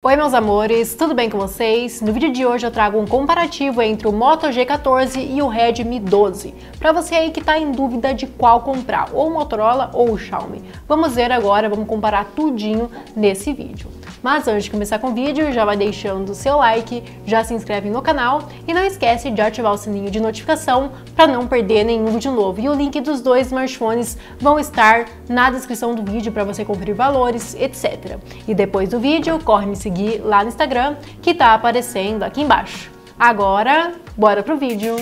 Oi meus amores, tudo bem com vocês? No vídeo de hoje eu trago um comparativo entre o Moto G14 e o Redmi 12, para você aí que está em dúvida de qual comprar, ou o Motorola ou o Xiaomi. Vamos ver agora, vamos comparar tudinho nesse vídeo. Mas antes de começar com o vídeo, já vai deixando o seu like, já se inscreve no canal e não esquece de ativar o sininho de notificação para não perder nenhum vídeo novo. E o link dos dois smartphones vão estar na descrição do vídeo para você conferir valores, etc. E depois do vídeo, corre me seguir lá no Instagram que está aparecendo aqui embaixo. Agora, bora pro vídeo!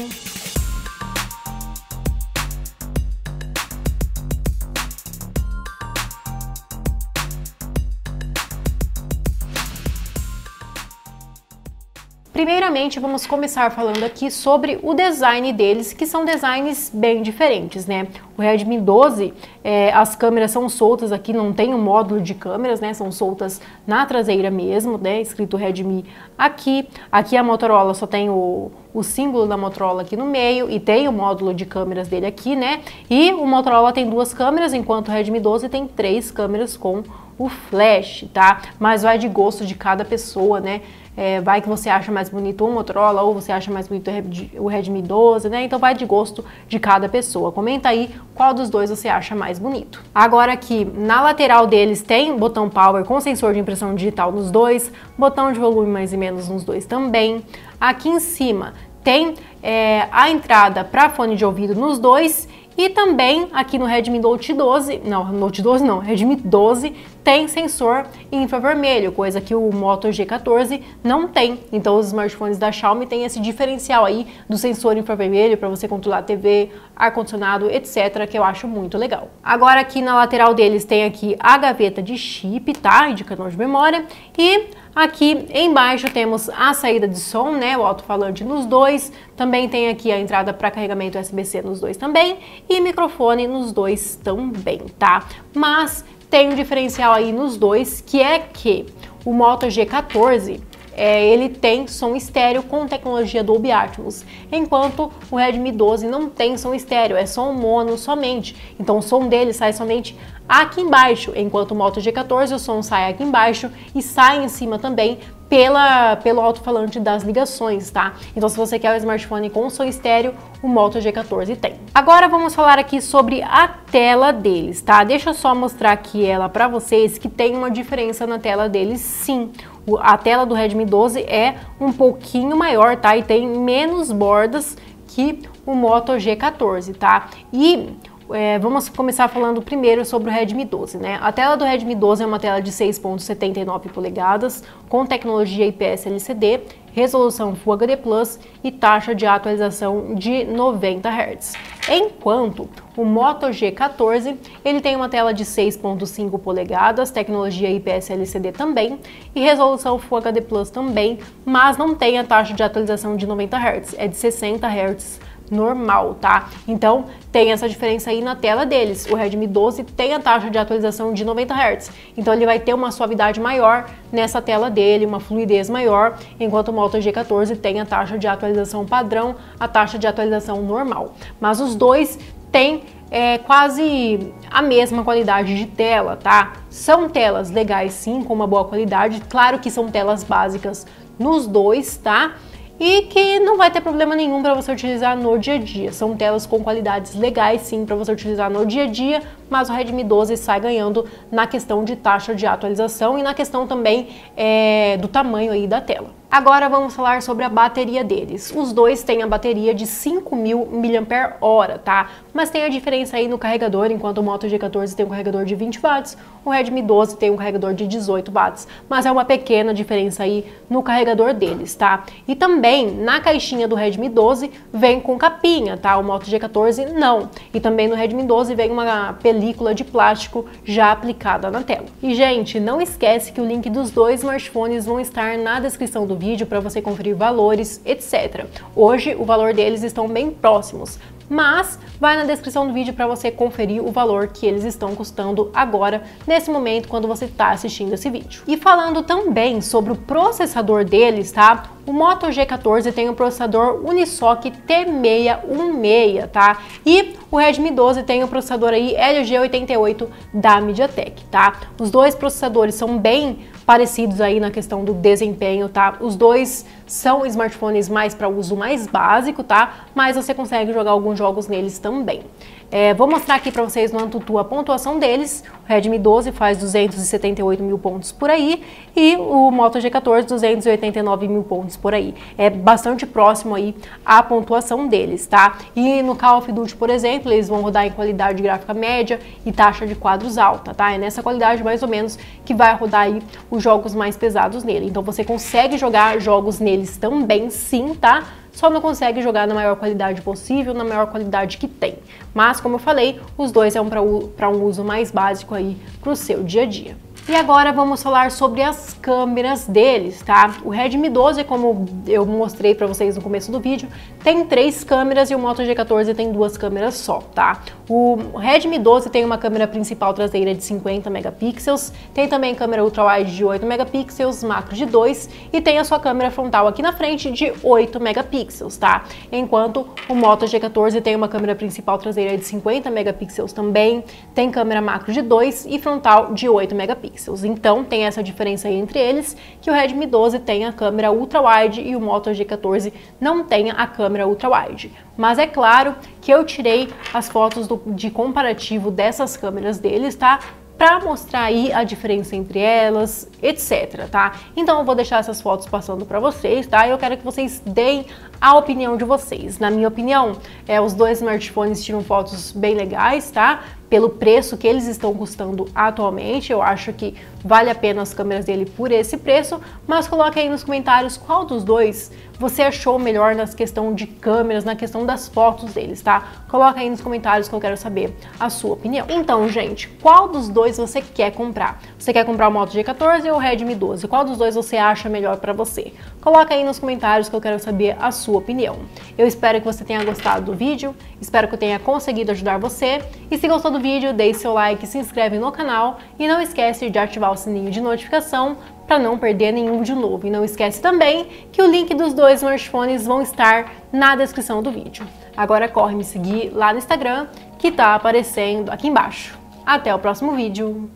Primeiramente, vamos começar falando aqui sobre o design deles, que são designs bem diferentes, né? O Redmi 12, é, as câmeras são soltas aqui, não tem um módulo de câmeras, né? São soltas na traseira mesmo, né? Escrito Redmi aqui. Aqui a Motorola só tem o, o símbolo da Motorola aqui no meio e tem o módulo de câmeras dele aqui, né? E o Motorola tem duas câmeras, enquanto o Redmi 12 tem três câmeras com o flash, tá? Mas vai de gosto de cada pessoa, né? É, vai que você acha mais bonito o Motorola ou você acha mais bonito o Redmi 12, né? Então vai de gosto de cada pessoa. Comenta aí qual dos dois você acha mais bonito. Agora aqui na lateral deles tem botão power com sensor de impressão digital nos dois, botão de volume mais e menos nos dois também. Aqui em cima tem é, a entrada para fone de ouvido nos dois e também aqui no Redmi Note 12, não, Note 12 não, Redmi 12 tem sensor infravermelho, coisa que o Moto G14 não tem. Então os smartphones da Xiaomi têm esse diferencial aí do sensor infravermelho para você controlar TV, ar-condicionado, etc, que eu acho muito legal. Agora aqui na lateral deles tem aqui a gaveta de chip, tá? Indicador de memória e Aqui embaixo temos a saída de som, né, o alto-falante nos dois, também tem aqui a entrada para carregamento USB-C nos dois também e microfone nos dois também, tá? Mas tem um diferencial aí nos dois, que é que o Moto G14 é, ele tem som estéreo com tecnologia Dolby Atmos, enquanto o Redmi 12 não tem som estéreo, é som mono somente. Então o som dele sai somente aqui embaixo, enquanto o Moto G14 o som sai aqui embaixo e sai em cima também pela, pelo alto-falante das ligações, tá? Então se você quer o smartphone com som estéreo, o Moto G14 tem. Agora vamos falar aqui sobre a tela deles, tá? Deixa eu só mostrar aqui ela para vocês que tem uma diferença na tela deles sim. A tela do Redmi 12 é um pouquinho maior, tá? E tem menos bordas que o Moto G14, tá? E é, vamos começar falando primeiro sobre o Redmi 12, né? A tela do Redmi 12 é uma tela de 6.79 polegadas com tecnologia IPS LCD, resolução Full HD Plus e taxa de atualização de 90 Hz. Enquanto o Moto G14 ele tem uma tela de 6.5 polegadas, tecnologia IPS LCD também e resolução Full HD Plus também, mas não tem a taxa de atualização de 90 Hz, é de 60 Hz normal, tá? Então tem essa diferença aí na tela deles. O Redmi 12 tem a taxa de atualização de 90 Hz, então ele vai ter uma suavidade maior nessa tela dele, uma fluidez maior, enquanto o Moto G14 tem a taxa de atualização padrão, a taxa de atualização normal. Mas os dois têm é, quase a mesma qualidade de tela, tá? São telas legais sim, com uma boa qualidade, claro que são telas básicas nos dois, tá? E que não vai ter problema nenhum para você utilizar no dia a dia. São telas com qualidades legais sim para você utilizar no dia a dia, mas o Redmi 12 sai ganhando na questão de taxa de atualização e na questão também é, do tamanho aí da tela. Agora vamos falar sobre a bateria deles. Os dois têm a bateria de 5.000 mAh, tá? Mas tem a diferença aí no carregador, enquanto o Moto G14 tem um carregador de 20 watts, o Redmi 12 tem um carregador de 18 watts, mas é uma pequena diferença aí no carregador deles, tá? E também na caixinha do Redmi 12 vem com capinha, tá? O Moto G14 não. E também no Redmi 12 vem uma película de plástico já aplicada na tela. E gente, não esquece que o link dos dois smartphones vão estar na descrição do vídeo para você conferir valores, etc. Hoje o valor deles estão bem próximos, mas vai na descrição do vídeo para você conferir o valor que eles estão custando agora, nesse momento, quando você está assistindo esse vídeo. E falando também sobre o processador deles, tá? O Moto G14 tem o processador Unisoc T616, tá? E o Redmi 12 tem o processador aí LG88 da MediaTek, tá? Os dois processadores são bem parecidos aí na questão do desempenho, tá? Os dois são smartphones mais para uso mais básico, tá? Mas você consegue jogar alguns jogos neles também. É, vou mostrar aqui para vocês no Antutu a pontuação deles. O Redmi 12 faz 278 mil pontos por aí e o Moto G14 289 mil pontos por aí. É bastante próximo aí a pontuação deles, tá? E no Call of Duty, por exemplo, eles vão rodar em qualidade gráfica média e taxa de quadros alta, tá? É nessa qualidade mais ou menos que vai rodar aí os jogos mais pesados nele. Então você consegue jogar jogos neles também, sim, tá? só não consegue jogar na maior qualidade possível, na maior qualidade que tem. Mas, como eu falei, os dois é um para um uso mais básico aí para o seu dia a dia. E agora vamos falar sobre as câmeras deles, tá? O Redmi 12, como eu mostrei para vocês no começo do vídeo, tem três câmeras e o Moto G14 tem duas câmeras só, tá? O Redmi 12 tem uma câmera principal traseira de 50 megapixels, tem também câmera ultra-wide de 8 megapixels, macro de 2 e tem a sua câmera frontal aqui na frente de 8 megapixels, tá? Enquanto o Moto G14 tem uma câmera principal traseira de 50 megapixels também, tem câmera macro de 2 e frontal de 8 megapixels megapixels. Então tem essa diferença aí entre eles, que o Redmi 12 tem a câmera ultra-wide e o Moto G14 não tem a câmera ultra-wide. Mas é claro que eu tirei as fotos do, de comparativo dessas câmeras deles, tá? para mostrar aí a diferença entre elas, etc, tá? Então eu vou deixar essas fotos passando para vocês, tá? Eu quero que vocês deem a opinião de vocês. Na minha opinião, é, os dois smartphones tiram fotos bem legais, tá? Pelo preço que eles estão custando atualmente. Eu acho que vale a pena as câmeras dele por esse preço, mas coloque aí nos comentários qual dos dois você achou melhor na questão de câmeras, na questão das fotos deles, tá? Coloca aí nos comentários que eu quero saber a sua opinião. Então, gente, qual dos dois você quer comprar? Você quer comprar o Moto G14 ou o Redmi 12? Qual dos dois você acha melhor para você? Coloca aí nos comentários que eu quero saber a sua opinião. Eu espero que você tenha gostado do vídeo, espero que eu tenha conseguido ajudar você. E se gostou do vídeo, deixe seu like, se inscreve no canal e não esquece de ativar o sininho de notificação para não perder nenhum de novo. E não esquece também que o link dos dois smartphones vão estar na descrição do vídeo. Agora corre me seguir lá no Instagram, que está aparecendo aqui embaixo. Até o próximo vídeo!